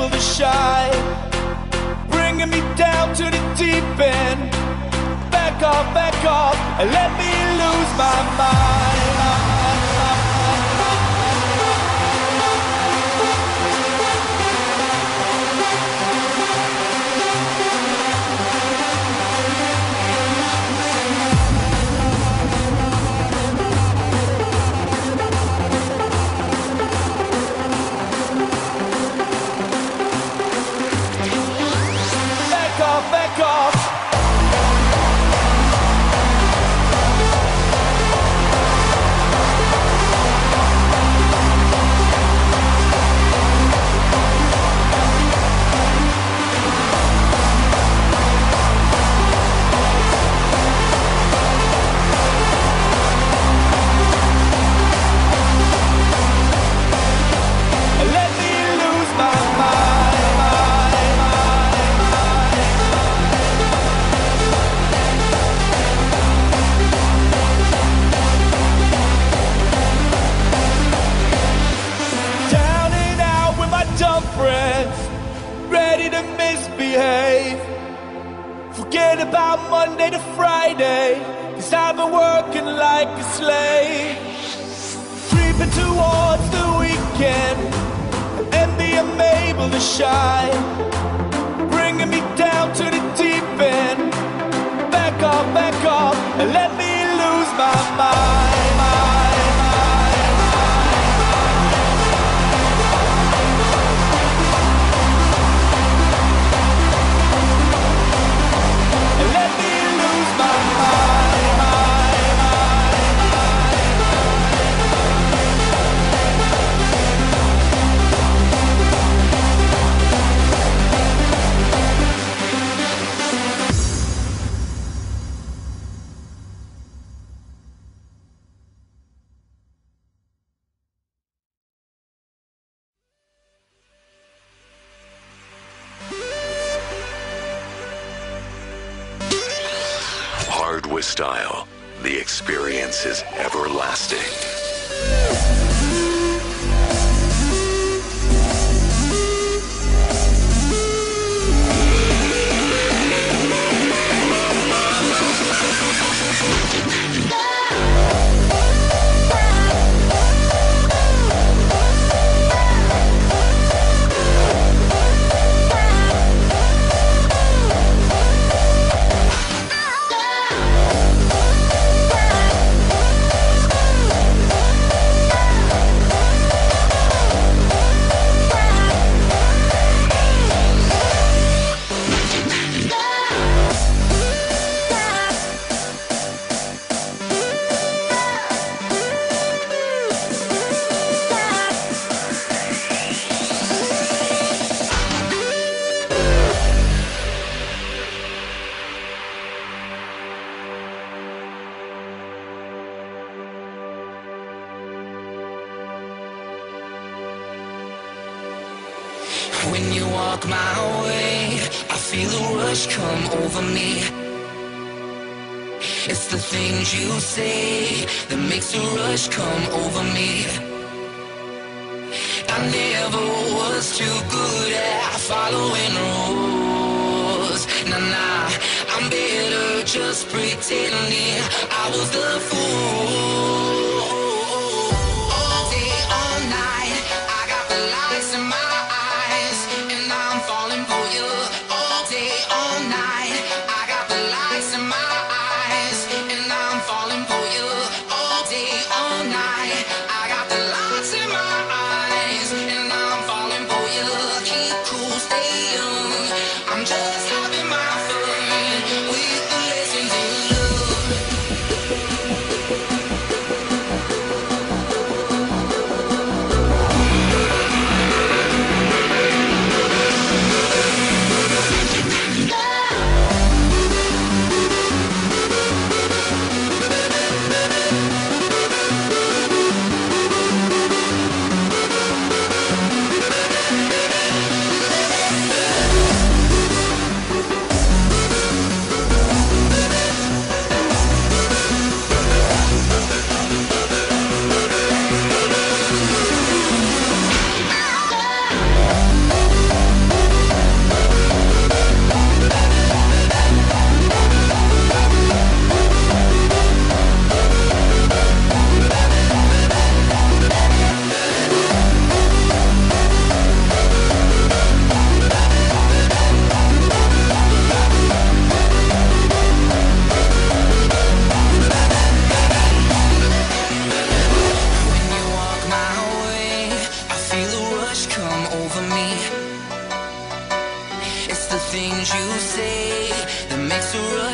able to shine, bringing me down to the deep end. Back off, back off, and let me lose my mind. Towards the weekend, and being able to shine. Bringing me down to the deep end. Back off, back off, and let style. The experience is everlasting. Walk my way, I feel a rush come over me. It's the things you say that makes a rush come over me. I never was too good at following rules. Nah, nah, I'm better just pretending I was the fool.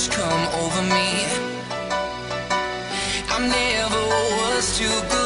rush come over me. I never was too good.